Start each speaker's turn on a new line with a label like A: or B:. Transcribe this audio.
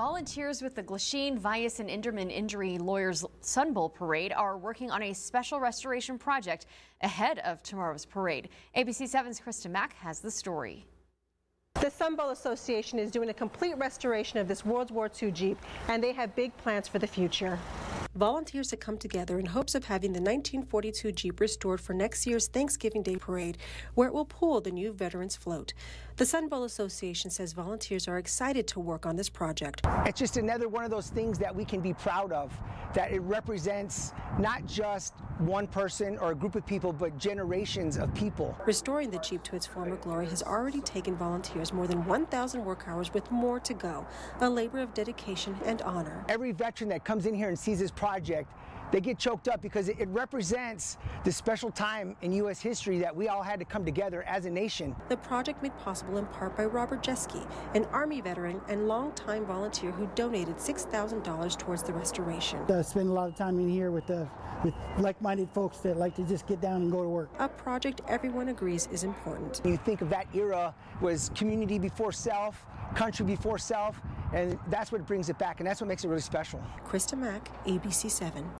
A: Volunteers with the Glasheen, Valles, and Inderman Injury Lawyers Sun Bowl Parade are working on a special restoration project ahead of tomorrow's parade. ABC 7's Krista Mack has the story.
B: The Sun Bowl Association is doing a complete restoration of this World War II Jeep, and they have big plans for the future. Volunteers have come together in hopes of having the 1942 Jeep restored for next year's Thanksgiving Day parade, where it will pull the new Veterans Float. The Sun Bowl Association says volunteers are excited to work on this project.
C: It's just another one of those things that we can be proud of, that it represents not just one person or a group of people, but generations of people.
B: Restoring the Jeep to its former glory has already taken volunteers more than 1,000 work hours with more to go, a labor of dedication and honor.
C: Every veteran that comes in here and sees this project, they get choked up because it, represents the special time in U.S. history that we all had to come together as a nation.
B: The project made possible in part by Robert Jeske, an Army veteran and longtime volunteer who donated $6,000 towards the restoration.
D: I spend a lot of time in here with, the, with like-minded folks that like to just get down and go to work.
B: A project everyone agrees is important.
C: You think of that era was community before self, country before self, and that's what brings it back, and that's what makes it really special.
B: Krista Mack, ABC 7.